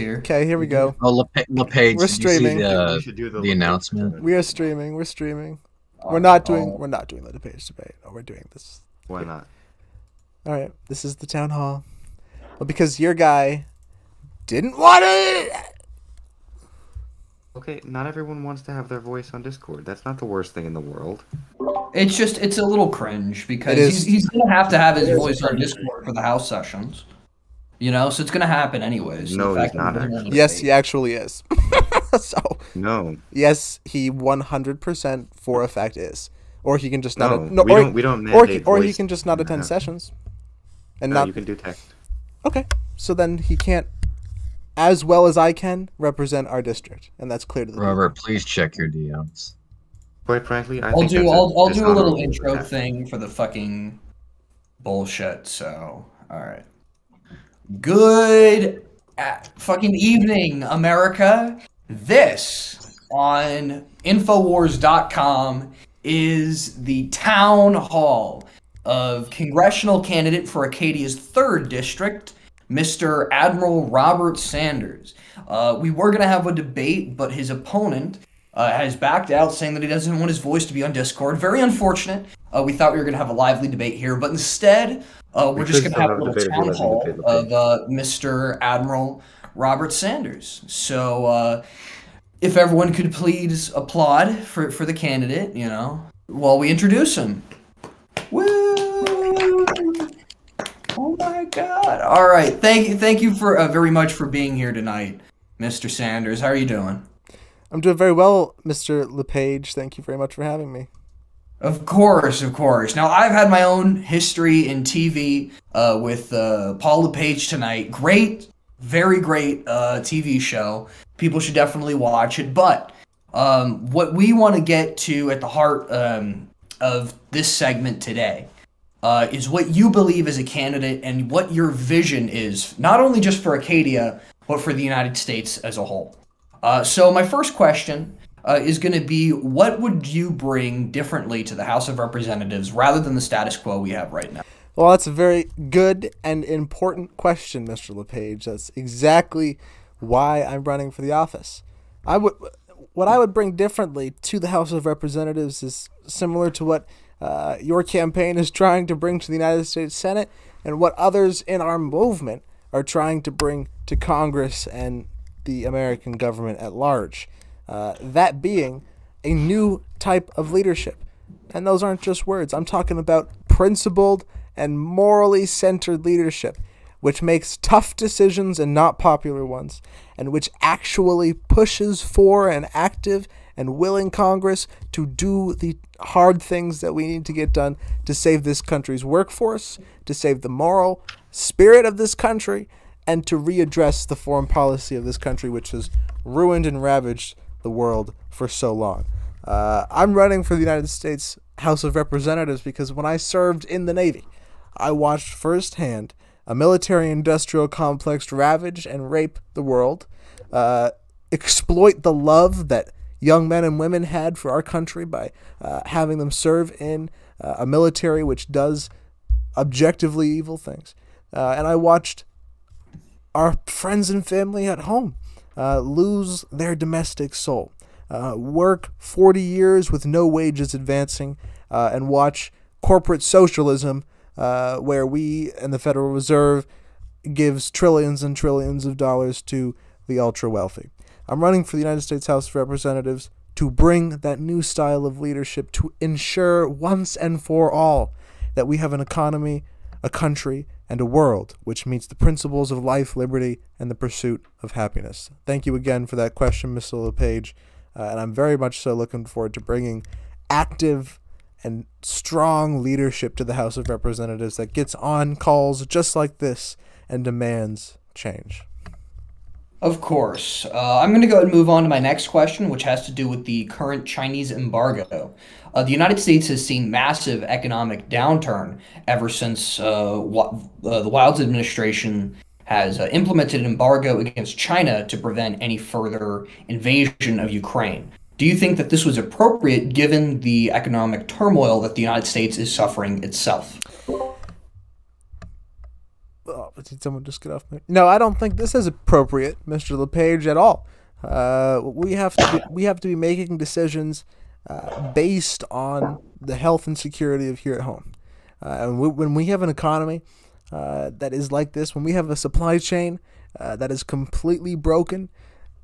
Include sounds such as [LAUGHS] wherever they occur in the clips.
here. Okay, here we mhm. go. Oh, LePage, LePage We're did you see streaming. the, We should do the the announcement? We are streaming. We're streaming. We're not doing. Oh, We're not doing the page debate. No, we're doing this. Why not? All right. This is the town hall. Well, because your guy didn't want it. Okay, not everyone wants to have their voice on Discord. That's not the worst thing in the world. It's just it's a little cringe because he's, he's gonna have to have his voice on. Discord for the house sessions. You know, so it's gonna happen anyways. No, he's not he doesn't want to Yes, he actually is. [LAUGHS] so No, yes, he 100% for a fact is, or he can just not. no, no we or, don't. We don't or, mandate he, or he can just not attend No. sessions, and No, not you can do text. Okay, so then he can't, as well as I can, represent our district, and that's clear to the Robert, please check your DMs. Quite frankly, I I'll think do that's I'll, I'll do a little intro thing for the fucking bullshit. So, all right. Good uh, fucking evening, America. This on Infowars.com is the town hall of congressional candidate for Acadia's third district, Mr. Admiral Robert Sanders. Uh, we were going to have a debate, but his opponent uh, has backed out, saying that he doesn't want his voice to be on Discord. Very unfortunate. Uh, we thought we were going to have a lively debate here, but instead, uh, we're We just going to have a still have a little debate town hall of uh, Mr. Admiral Robert Sanders. So, uh, if everyone could please applaud for, for the candidate, you know, while we introduce him. Woo! Oh my God! All right, thank you, thank you for uh, very much for being here tonight, Mr. Sanders. How are you doing? I'm doing very well, Mr. LePage. Thank you very much for having me. Of course, of course. Now I've had my own history in TV uh, with uh, Paul LePage tonight. Great, very great uh, TV show. People should definitely watch it. But um, what we want to get to at the heart um, of this segment today uh, is what you believe as a candidate and what your vision is, not only just for Acadia, but for the United States as a whole. Uh, so my first question uh, is going to be, what would you bring differently to the House of Representatives rather than the status quo we have right now? Well, that's a very good and important question, Mr. LePage. That's exactly why I'm running for the office. I would, what I would bring differently to the House of Representatives is similar to what uh, your campaign is trying to bring to the United States Senate, and what others in our movement are trying to bring to Congress and the American government at large. Uh, that being a new type of leadership. And those aren't just words. I'm talking about principled and morally centered leadership, which makes tough decisions and not popular ones, and which actually pushes for an active and willing Congress to do the hard things that we need to get done to save this country's workforce, to save the moral spirit of this country, and to readdress the foreign policy of this country, which has ruined and ravaged the world for so long. Uh, I'm running for the United States House of Representatives because when I served in the Navy, I watched firsthand a military industrial complex ravage and rape the world, uh, exploit the love that young men and women had for our country by uh, having them serve in uh, a military which does objectively evil things. Uh, and I watched our friends and family at home uh, lose their domestic soul, uh, work 40 years with no wages advancing, uh, and watch corporate socialism, uh, where we and the Federal Reserve gives trillions and trillions of dollars to the ultra wealthy. I'm running for the United States House of Representatives to bring that new style of leadership to ensure once and for all that we have an economy, a country, and a world which meets the principles of life, liberty, and the pursuit of happiness. Thank you again for that question, Mr. LePage. Uh, and I'm very much so looking forward to bringing active and strong leadership to the House of Representatives that gets on calls just like this and demands change. Of course. Uh, I'm going to go ahead and move on to my next question, which has to do with the current Chinese embargo. Uh, the United States has seen massive economic downturn ever since uh, uh, the Wilds administration has uh, implemented an embargo against China to prevent any further invasion of Ukraine. Do you think that this was appropriate given the economic turmoil that the United States is suffering itself? Oh, did someone just get off my? No, I don't think this is appropriate, Mr. LePage, at all. Uh, we have to be, we have to be making decisions uh, based on the health and security of here at home. Uh, and we, when we have an economy uh, that is like this, when we have a supply chain uh, that is completely broken,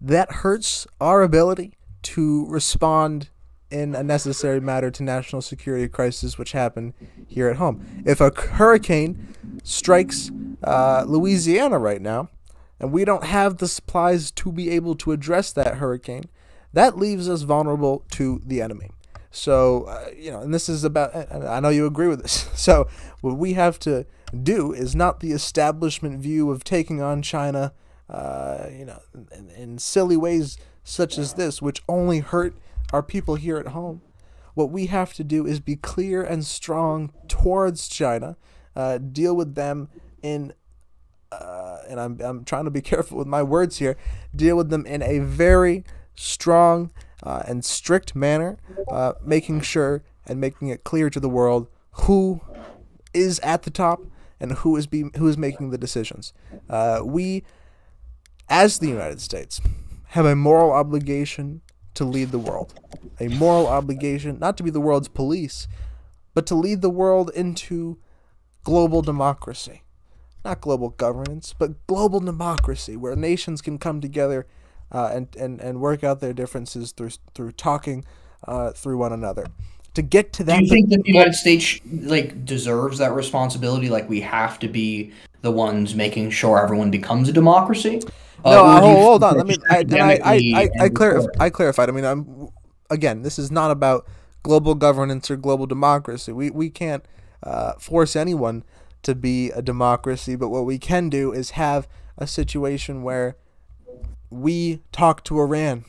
that hurts our ability to respond in a necessary matter to national security crisis, which happened here at home. If a hurricane strikes uh, Louisiana right now, and we don't have the supplies to be able to address that hurricane, that leaves us vulnerable to the enemy. So, uh, you know, and this is about, I know you agree with this. [LAUGHS] So, what we have to do is not the establishment view of taking on China, uh, you know, in, in silly ways such as this, which only hurt our people here at home. What we have to do is be clear and strong towards China, uh, deal with them in, uh, and I'm, I'm trying to be [LAUGHS] careful with my words here, deal with them in a very strong uh, and strict manner, uh, making sure and making it clear to the world who is at the top and who is be who is making the decisions. Uh, we, as the United States, have a moral obligation to lead the world, a moral obligation not to be the world's police, but to lead the world into global democracy. Not global governance, but global democracy, where nations can come together uh, and, and, and work out their differences through, through talking uh, through one another. To get to that, Do you think that the United States like deserves that responsibility? Like we have to be the ones making sure everyone becomes a democracy? No, Uh, do you hold, hold on. Let me. I, I, I, I, I, clarif- I clarified. I mean, I'm again. This is not about global governance or global democracy. We we can't uh, force anyone to be a democracy. But what we can do is have a situation where we talk to Iran,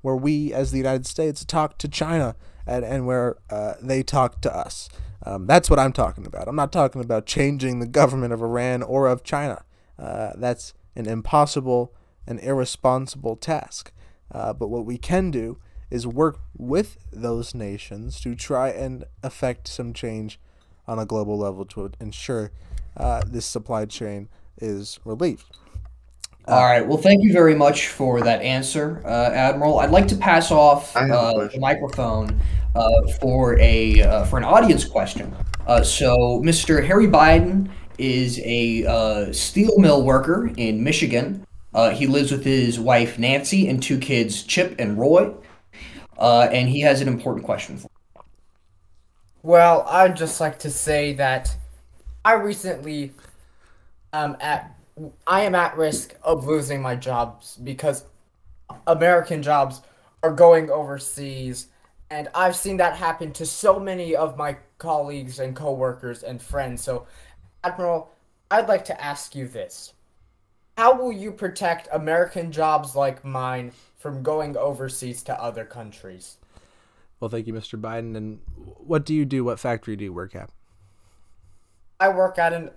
where we, as the United States, talk to China, and, and where uh, they talk to us. Um, that's what I'm talking about. I'm not talking about changing the government of Iran or of China. Uh, that's an impossible and irresponsible task. Uh, but what we can do is work with those nations to try and affect some change on a global level to ensure uh, this supply chain is relieved. All right. Well, thank you very much for that answer, uh, Admiral. I'd like to pass off I have a uh, the microphone uh, for a uh, for an audience question. Uh, so, Mr. Harry Biden is a uh, steel mill worker in Michigan. Uh, he lives with his wife Nancy and two kids, Chip and Roy. Uh, and he has an important question for. Well, I'd just like to say that I recently am at I am at risk of losing my jobs because American jobs are going overseas and I've seen that happen to so many of my colleagues and coworkers and friends. So, Admiral, I'd like to ask you this. How will you protect American jobs like mine from going overseas to other countries? Well, thank you, Mr. Biden. And what do you do? What factory do you work at? I work at an,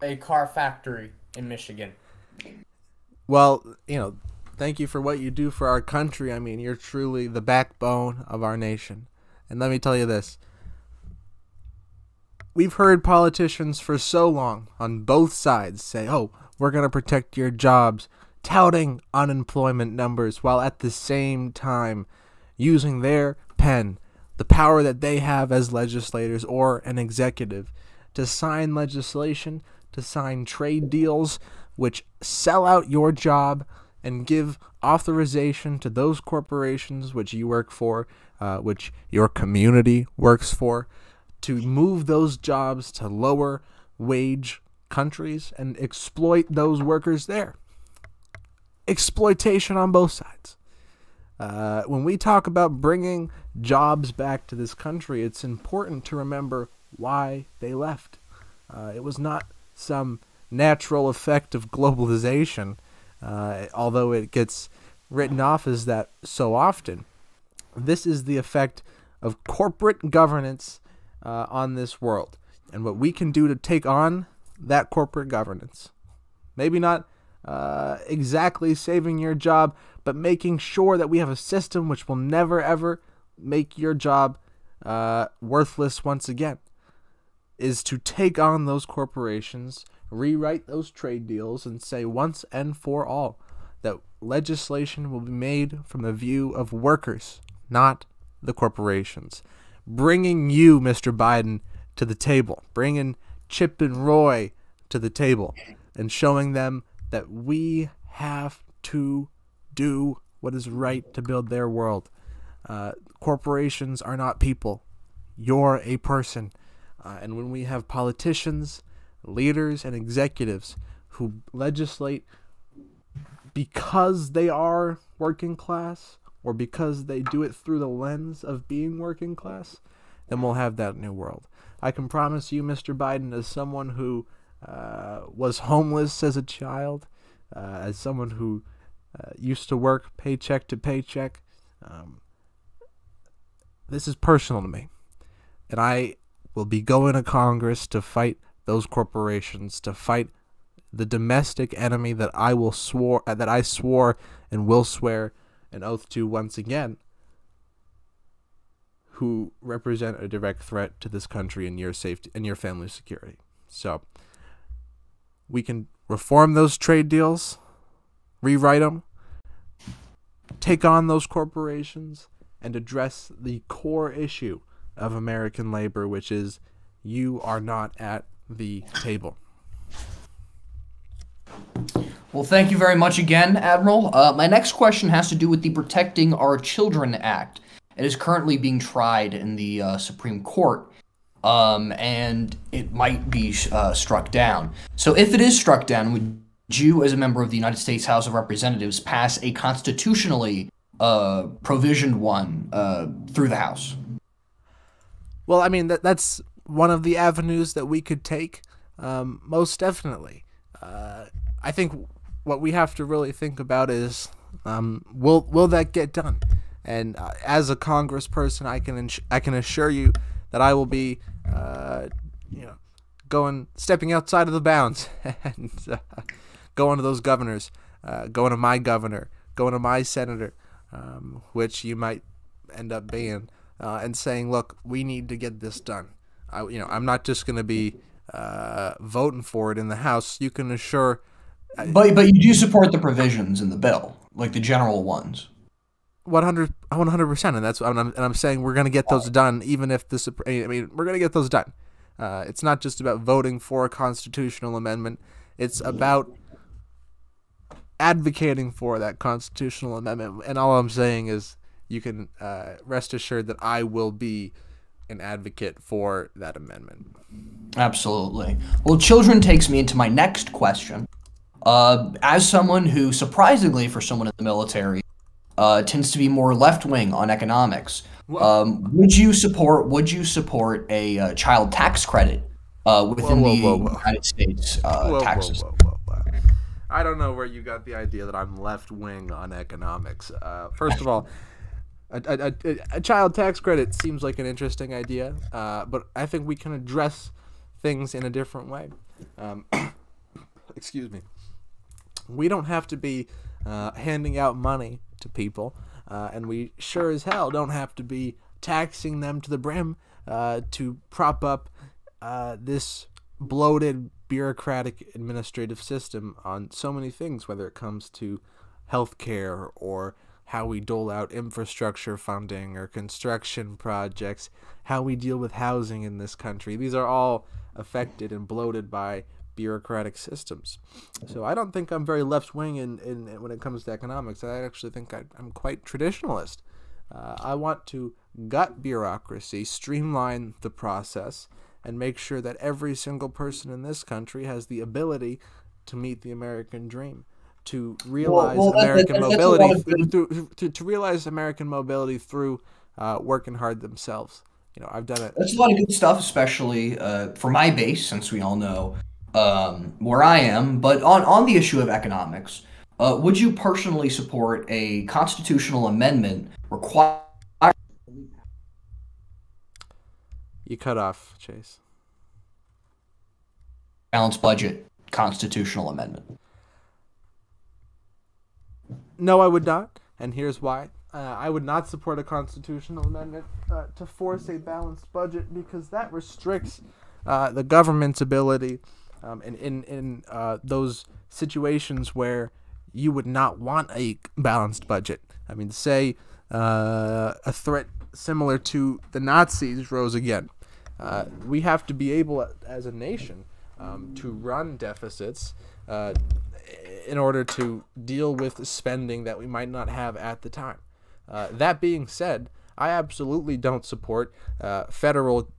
a car factory in Michigan. Well, you know, thank you for what you do for our country. I mean, you're truly the backbone of our nation. And let me tell you this we've heard politicians for so long on both sides say, oh, we're going to protect your jobs, touting unemployment numbers, while at the same time using their pen, the power that they have as legislators or an executive, to sign legislation, to sign trade deals which sell out your job and give authorization to those corporations which you work for, uh, which your community works for, to move those jobs to lower wage countries and exploit those workers there. Exploitation on both sides. Uh, when we talk about bringing jobs back to this country, it's important to remember why they left. Uh, it was not some natural effect of globalization, uh, although it gets written off as that so often. This is the effect of corporate governance uh, on this world, and what we can do to take on that corporate governance. Maybe not uh, exactly saving your job, but making sure that we have a system which will never ever make your job uh, worthless once again. Is to take on those corporations, rewrite those trade deals and say once and for all that legislation will be made from the view of workers, not the corporations. Bringing you, Mr. Biden, to the table, bringing Chip and Roy to the table, and showing them that we have to do what is right to build their world. Uh, corporations are not people. You're a person. Uh, and when we have politicians, leaders, and executives who legislate because they are working class or because they do it through the lens of being working class, then we'll have that new world. I can promise you, Mr. Biden, as someone who uh, was homeless as a child, uh, as someone who uh, used to work paycheck to paycheck, um, this is personal to me. And I will be going to Congress to fight those corporations, to fight the domestic enemy that I will swore uh, that I swore and will swear an oath to once again, who represent a direct threat to this country and your safety and your family's security. So we can reform those trade deals, rewrite them, take on those corporations, and address the core issue of American labor, which is you are not at the table. Well, thank you very much again, Admiral. Uh, my next question has to do with the Protecting Our Children Act. It is currently being tried in the uh, Supreme Court, um, and it might be uh, struck down. So, if it is struck down, would you, as a member of the United States House of Representatives, pass a constitutionally uh, provisioned one uh, through the House? Well, I mean that that's one of the avenues that we could take. Um, most definitely. Uh, I think what we have to really think about is um, will will that get done? And uh, as a congressperson, I can ins- I can assure you that I will be, uh, you know, going stepping outside of the bounds [LAUGHS] and uh, going to those governors, uh, going to my governor, going to my senator, um, which you might end up being, uh, and saying, look, we need to get this done. I, you know, I'm not just going to be uh, voting for it in the House. You can assure. But but you do support the provisions in the bill, like the general ones. 100 percent, and that's and I'm, and I'm saying we're gonna get those done, even if the I mean, we're gonna get those done. Uh, it's not just about voting for a constitutional amendment. It's about advocating for that constitutional amendment. And all I'm saying is, you can uh, rest assured that I will be an advocate for that amendment. Absolutely. Well, children takes me into my next question. Uh, as someone who, surprisingly for someone in the military, uh, tends to be more left wing on economics, um, would you support? Would you support a uh, child tax credit uh, within Whoa, whoa, the whoa, whoa. United States uh, Whoa, tax whoa, whoa, whoa, whoa. I don't know where you got the idea that I'm left wing on economics. Uh, first of all, a, a, a, a child tax credit seems like an interesting idea, uh, but I think we can address things in a different way. Um, [COUGHS] excuse me. We don't have to be uh, handing out money to people, uh, and we sure as hell don't have to be taxing them to the brim uh, to prop up uh, this bloated bureaucratic administrative system on so many things, whether it comes to healthcare or how we dole out infrastructure funding or construction projects, how we deal with housing in this country. These are all affected and bloated by bureaucratic systems. So I don't think I'm very left wing in, in, when it comes to economics. I actually think I, I'm quite traditionalist. Uh, I want to gut bureaucracy, streamline the process, and make sure that every single person in this country has the ability to meet the American dream, to realize well, that- American that's mobility, of through, to, to realize American mobility through uh, working hard themselves. You know, I've done it. That's a lot of good stuff, especially uh, for my base, since we all know um, where I am. But on, on the issue of economics, uh, would you personally support a constitutional amendment requiring You cut off, Chase. balanced budget constitutional amendment? No, I would not, and here's why. Uh, I would not support a constitutional amendment uh, to force a balanced budget because that restricts uh, the government's ability um, in in in uh, those situations where you would not want a balanced budget. I mean, say uh, a threat similar to the Nazis rose again. Uh, we have to be able, as a nation, um, to run deficits in order to deal with spending that we might not have at the time. Uh, that being said, I absolutely don't support uh, federal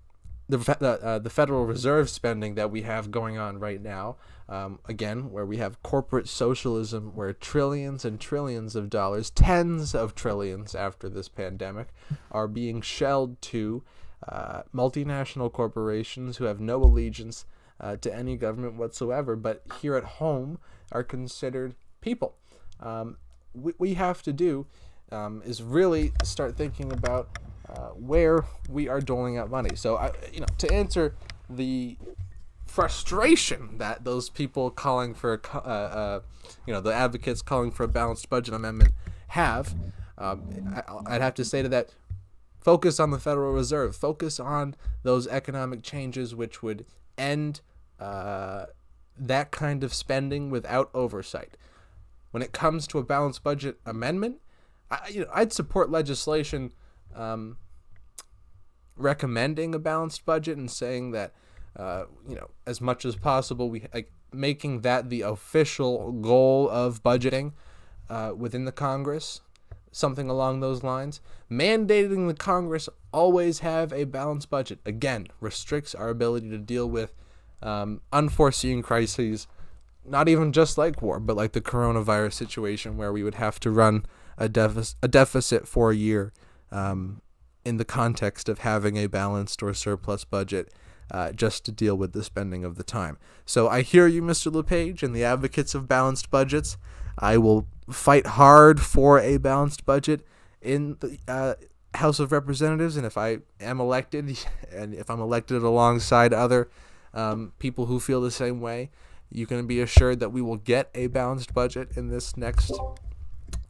the the, uh, the Federal Reserve spending that we have going on right now. Um, again, where we have corporate socialism, where trillions and trillions of dollars, tens of trillions after this pandemic, are being shelled to uh, multinational corporations who have no allegiance uh, to any government whatsoever, but here at home are considered people. Um, what we have to do um, is really start thinking about uh, where we are doling out money. So, I, you know, to answer the frustration that those people calling for, uh, uh, you know, the advocates calling for a balanced budget amendment have, um, I, I'd have to say to that, focus on the Federal Reserve, focus on those economic changes which would end uh, that kind of spending without oversight. When it comes to a balanced budget amendment, I, you know, I'd support legislation um, recommending a balanced budget and saying that, uh, you know, as much as possible, we like making that the official goal of budgeting uh, within the Congress, something along those lines. Mandating the Congress always have a balanced budget again restricts our ability to deal with um, unforeseen crises. Not even just like war, but like the coronavirus situation, where we would have to run a, deficit a deficit for a year um, in the context of having a balanced or surplus budget uh, just to deal with the spending of the time. So I hear you, Mr. LePage, and the advocates of balanced budgets. I will fight hard for a balanced budget in the uh, House of Representatives, and if I am elected, [LAUGHS] and if I'm elected alongside other um, people who feel the same way, you can be assured that we will get a balanced budget in this next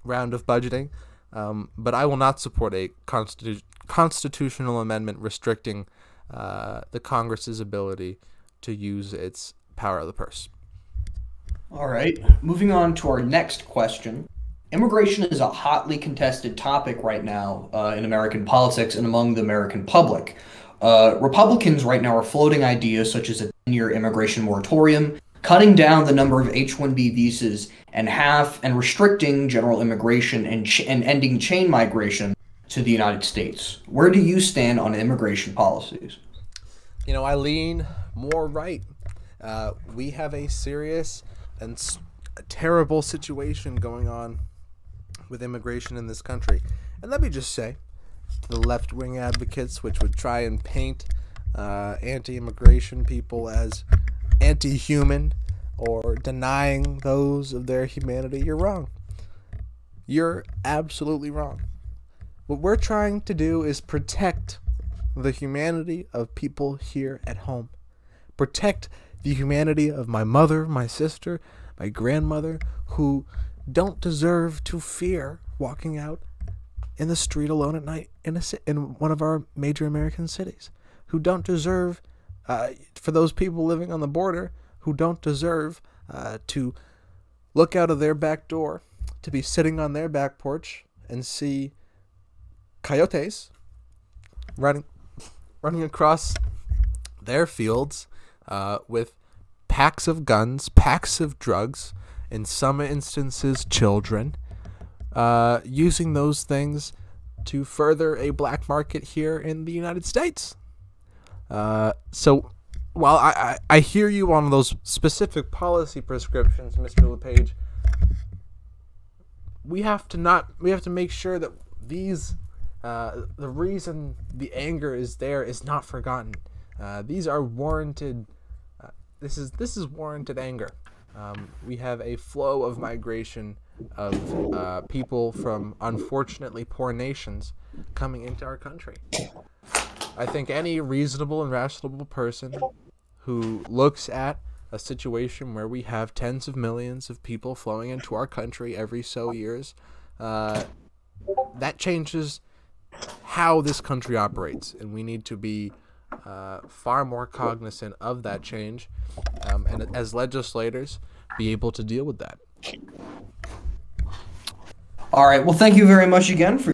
round of budgeting. Um, but I will not support a constitu- constitutional amendment restricting uh, the Congress's ability to use its power of the purse. All right. Moving on to our next question. Immigration is a hotly contested topic right now uh, in American politics and among the American public. Uh, Republicans right now are floating ideas such as a 10 year immigration moratorium, cutting down the number of H 1B visas and half, and restricting general immigration and, ch- and ending chain migration to the United States. Where do you stand on immigration policies? You know, I lean more right. Uh, we have a serious and s- a terrible situation going on with immigration in this country. And let me just say, the left wing advocates, which would try and paint uh, anti immigration people as anti human or denying those of their humanity, you're wrong. You're absolutely wrong. What we're trying to do is protect the humanity of people here at home. Protect the humanity of my mother, my sister, my grandmother, who don't deserve to fear walking out in the street alone at night in a in one of our major American cities, who don't deserve, uh, for those people living on the border, who don't deserve uh, to look out of their back door, to be sitting on their back porch and see coyotes running running across their fields uh, with packs of guns, packs of drugs, in some instances, children, uh, using those things to further a black market here in the United States. Uh, so, while I, I, I hear you on those specific policy prescriptions, Mr. LePage, we have to not we have to make sure that these uh, the reason the anger is there is not forgotten. Uh, these are warranted. Uh, this is this is warranted anger. Um, we have a flow of migration of uh, people from unfortunately poor nations coming into our country. I think any reasonable and rational person who looks at a situation where we have tens of millions of people flowing into our country every so years, uh, that changes how this country operates, and we need to be uh, far more cognizant of that change, um, and as legislators, be able to deal with that. All right. Well, thank you very much again for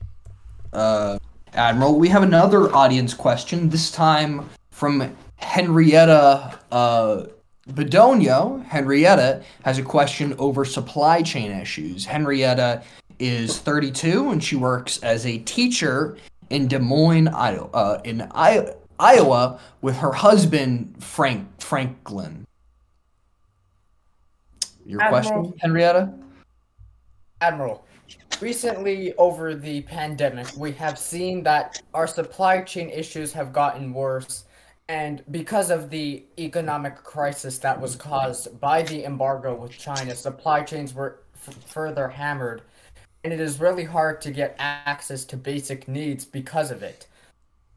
uh, Admiral. We have another audience question. This time from Henrietta uh, Bedonio. Henrietta has a question over supply chain issues. Henrietta is 32 and she works as a teacher in Des Moines, Iowa, uh, in I- Iowa, with her husband Frank Franklin. Your Admiral. question, Henrietta? Admiral, recently over the pandemic, we have seen that our supply chain issues have gotten worse. And because of the economic crisis that was caused by the embargo with China, supply chains were further hammered. And it is really hard to get access to basic needs because of it.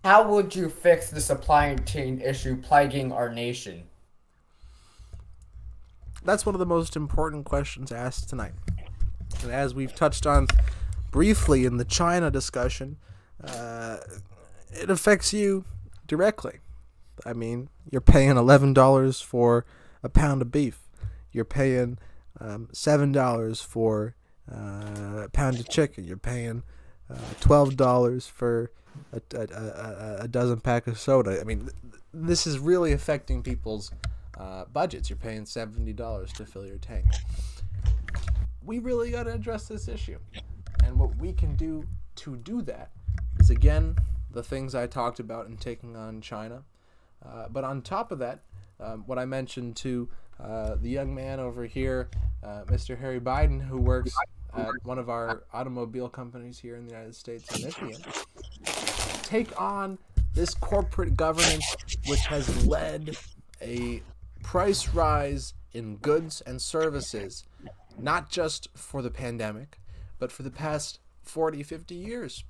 How would you fix the supply chain issue plaguing our nation? That's one of the most important questions asked tonight. And as we've touched on briefly in the China discussion, uh, it affects you directly. I mean, you're paying eleven dollars for a pound of beef. You're paying um, seven dollars for uh, a pound of chicken. You're paying uh, twelve dollars for a, a, a, dozen pack of soda. I mean, th- this is really affecting people's uh, budgets. You're paying seventy dollars to fill your tank. We really got to address this issue, and what we can do to do that is again the things I talked about in taking on China. Uh, but on top of that, um, what I mentioned to uh, the young man over here, uh, Mr. Harry Biden, who works at one of our automobile companies here in the United States in Michigan, take on this corporate governance which has led a price rise in goods and services, not just for the pandemic, but for the past 40, 50 years.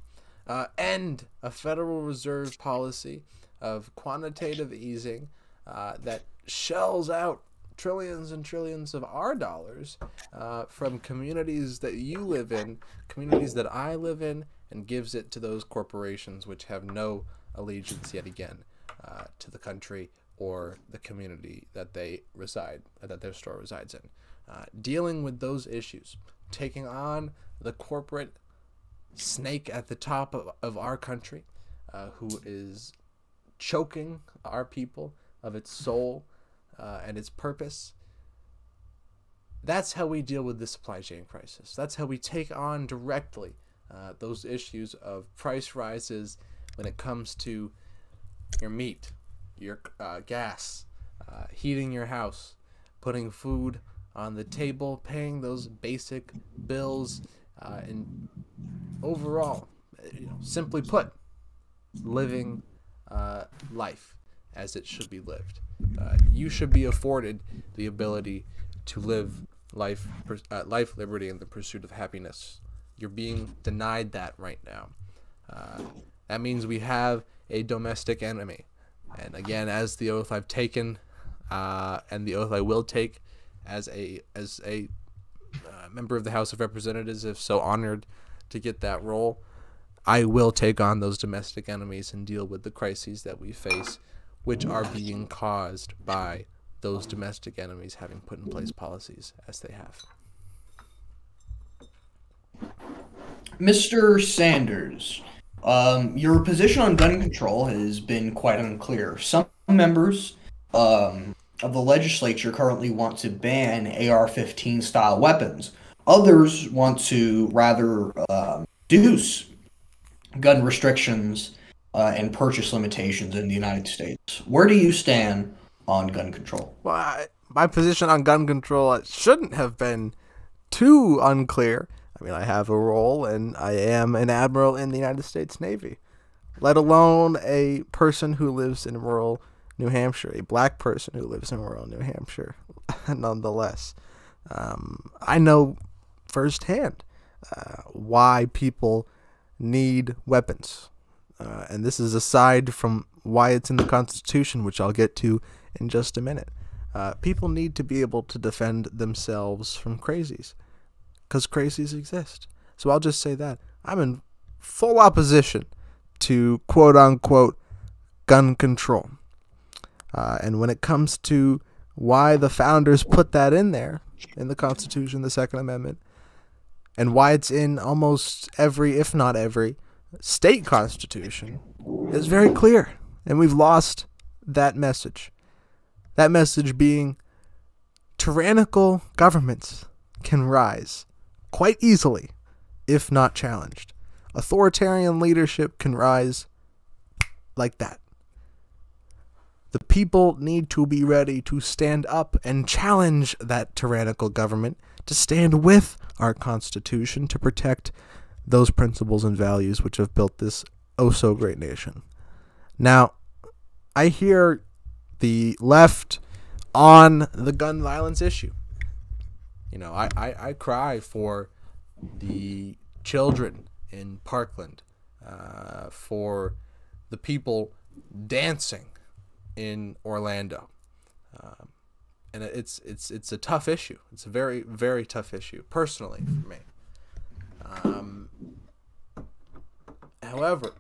Uh, and a Federal Reserve policy of quantitative easing uh, that shells out trillions and trillions of our dollars uh, from communities that you live in, communities that I live in, and gives it to those corporations which have no allegiance yet again uh, to the country or the community that they reside, that their store resides in. Uh, dealing with those issues, taking on the corporate snake at the top of, of our country, uh, who is choking our people of its soul uh, and its purpose. That's how we deal with the supply chain crisis. That's how we take on directly uh, those issues of price rises when it comes to your meat, your uh, gas, uh, heating your house, putting food on the table, paying those basic bills, uh, and overall, you know, simply put, living uh, life as it should be lived. Uh, you should be afforded the ability to live life, uh, life, liberty, and the pursuit of happiness. You're being denied that right now. Uh, that means we have a domestic enemy. And again, as the oath I've taken, uh, and the oath I will take, as a as a uh, member of the House of Representatives, if so honored to get that role, I will take on those domestic enemies and deal with the crises that we face, which are being caused by those domestic enemies having put in place policies as they have. Mr. Sanders, um, your position on gun control has been quite unclear. Some members um, of the legislature currently want to ban AR 15 style weapons. Others want to rather um, reduce gun restrictions uh, and purchase limitations in the United States. Where do you stand on gun control? Well, I, my position on gun control shouldn't have been too unclear. I mean, I have a role and I am an admiral in the United States Navy, let alone a person who lives in rural New Hampshire, a black person who lives in rural New Hampshire, [LAUGHS] nonetheless. Um, I know firsthand uh, why people need weapons. Uh, and this is aside from why it's in the Constitution, which I'll get to in just a minute. Uh, people need to be able to defend themselves from crazies because crazies exist. So I'll just say that. I'm in full opposition to quote unquote gun control. Uh, and when it comes to why the founders put that in there in the Constitution, the Second Amendment, and why it's in almost every, if not every, state constitution, is very clear. And we've lost that message. That message being tyrannical governments can rise quite easily if not challenged. Authoritarian leadership can rise like that. The people need to be ready to stand up and challenge that tyrannical government, to stand with our Constitution to protect those principles and values which have built this oh so great nation. Now, I hear the left on the gun violence issue. You know, I, I, I cry for the children in Parkland, uh, for the people dancing in Orlando. Um, and it's it's it's a tough issue. It's a very very tough issue personally for me. Um, however,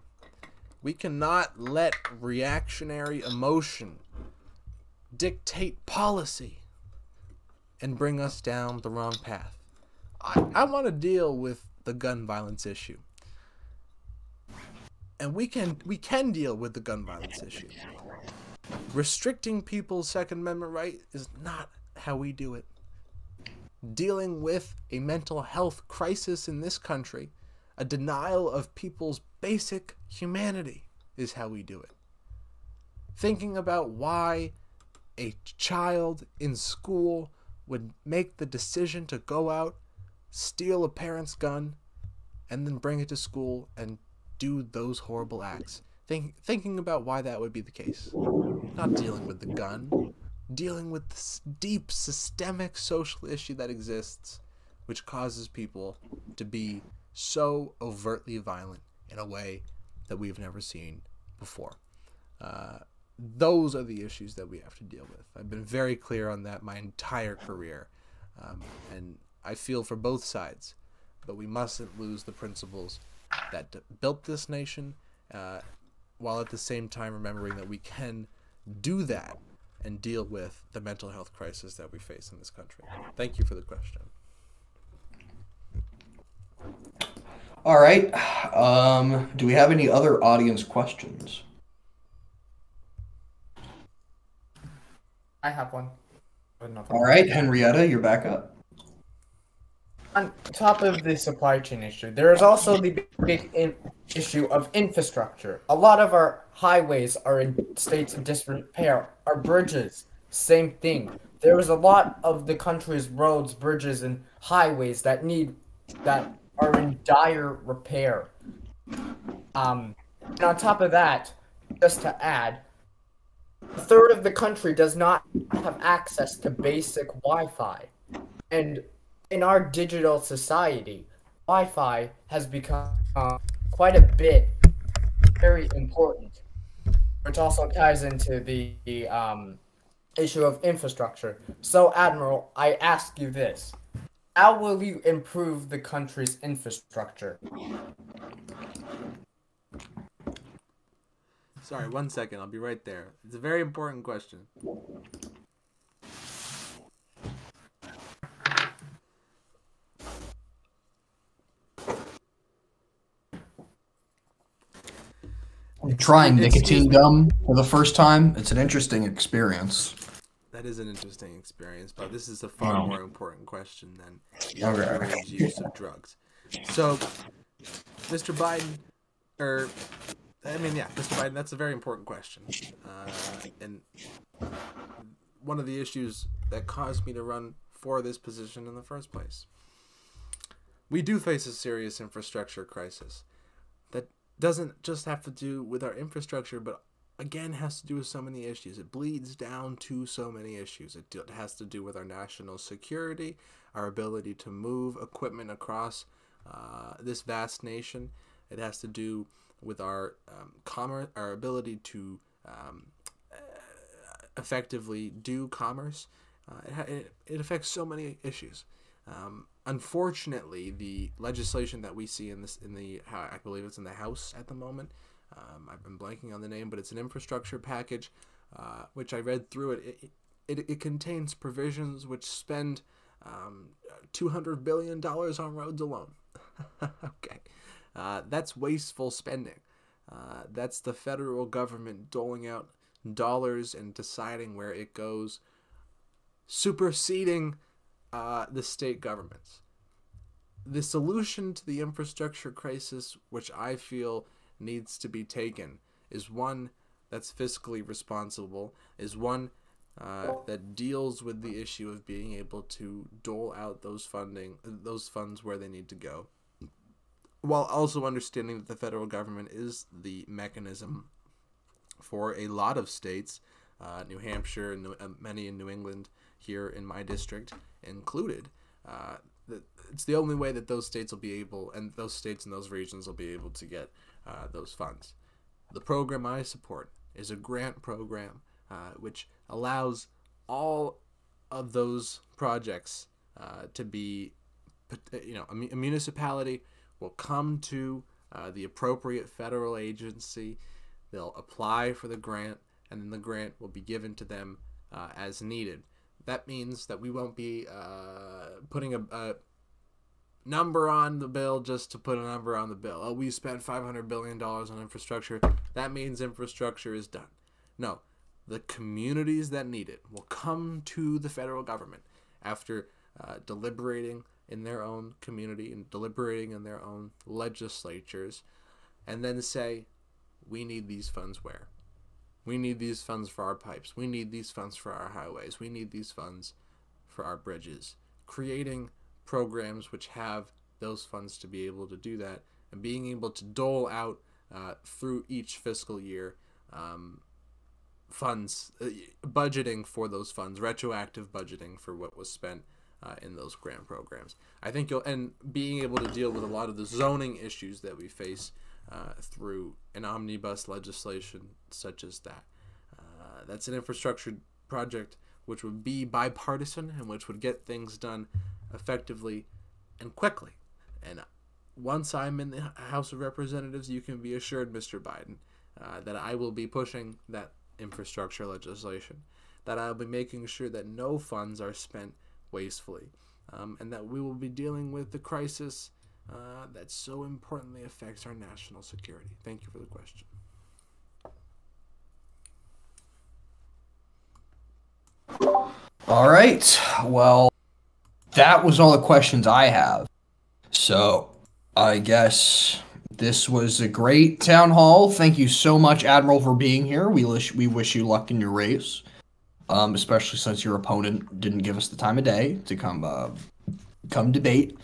we cannot let reactionary emotion dictate policy and bring us down the wrong path. I, I want to deal with the gun violence issue. And we can we can deal with the gun violence issue. Restricting people's second amendment right is not how we do it. Dealing with a mental health crisis in this country, a denial of people's basic humanity is how we do it. Thinking about why a child in school would make the decision to go out, steal a parent's gun, and then bring it to school and do those horrible acts. Think, thinking about why that would be the case. Not dealing with the gun, dealing with this deep systemic social issue that exists, which causes people to be so overtly violent in a way that we've never seen before. Uh, those are the issues that we have to deal with. I've been very clear on that my entire career, um, and I feel for both sides, but we mustn't lose the principles that built this nation, uh, while at the same time remembering that we can do that and deal with the mental health crisis that we face in this country. Thank you for the question. All right. Um, do we have any other audience questions? I have one. All right, Henrietta, you're back up. on top of the supply chain issue, there is also the big, big in- issue of infrastructure. A lot of our highways are in states of disrepair. Our bridges, same thing. There is a lot of the country's roads, bridges, and highways that need that are in dire repair. Um, and on top of that, just to add, a third of the country does not have access to basic Wi-Fi, and in our digital society, Wi-Fi has become uh, quite a bit very important, which also ties into the, um, issue of infrastructure. So, Admiral, I ask you this: How will you improve the country's infrastructure? Sorry, one second. I'll be right there. It's a very important question. Trying Excuse nicotine me. gum for the first time, it's an interesting experience. That is an interesting experience, but this is a far Wow. more important question than the Okay. use of drugs. So, Mr. Biden, or I mean, yeah, Mr. Biden, that's a very important question, uh, and one of the issues that caused me to run for this position in the first place. We do face a serious infrastructure crisis that doesn't just have to do with our infrastructure, but again has to do with so many issues. It bleeds down to so many issues. It has to do with our national security, our ability to move equipment across uh, this vast nation. It has to do with our um, commerce, our ability to um, effectively do commerce. Uh, it, it affects so many issues. Um, unfortunately, the legislation that we see in this in the I believe it's in the House at the moment Um, I've been blanking on the name, but it's an infrastructure package, uh, which I read through it. It, it, it contains provisions which spend um, $200 billion on roads alone. [LAUGHS] okay. Uh, that's wasteful spending. Uh, that's the federal government doling out dollars and deciding where it goes, superseding uh, the state governments. The solution to the infrastructure crisis, which I feel needs to be taken, is one that's fiscally responsible, is one uh, that deals with the issue of being able to dole out those funding, those funds where they need to go, while also understanding that the federal government is the mechanism for a lot of states, uh, New Hampshire, New, uh, many in New England, here in my district included. Uh, it's the only way that those states will be able, and those states and those regions will be able to get uh, those funds. The program I support is a grant program uh, which allows all of those projects uh, to be, you know, a, municipality will come to uh, the appropriate federal agency, they'll apply for the grant, and then the grant will be given to them uh, as needed. That means that we won't be uh, putting a, a number on the bill just to put a number on the bill. Oh, we spent $500 billion on infrastructure. That means infrastructure is done. No, the communities that need it will come to the federal government after uh, deliberating in their own community and deliberating in their own legislatures and then say, we need these funds where? We need these funds for our pipes. We need these funds for our highways. We need these funds for our bridges. Creating programs which have those funds to be able to do that and being able to dole out uh, through each fiscal year um, funds, uh, budgeting for those funds, retroactive budgeting for what was spent uh, in those grant programs. I think you'll, and being able to deal with a lot of the zoning issues that we face uh, through an omnibus legislation such as that. Uh, that's an infrastructure project which would be bipartisan and which would get things done effectively and quickly. And once I'm in the House of Representatives, you can be assured, Mr. Biden, uh, that I will be pushing that infrastructure legislation, that I'll be making sure that no funds are spent wastefully, um, and that we will be dealing with the crisis uh, that so importantly affects our national security. Thank you for the question. All right. Well, that was all the questions I have. So I guess this was a great town hall. Thank you so much, Admiral, for being here. We wish we wish you luck in your race, um, especially since your opponent didn't give us the time of day to come uh, come debate.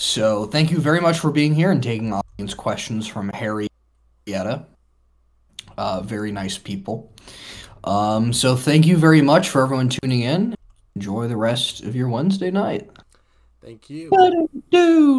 So thank you very much for being here and taking audience questions from Harry Yetta. Uh, very nice people. Um, so thank you very much for everyone tuning in. Enjoy the rest of your Wednesday night. Thank you. Dude.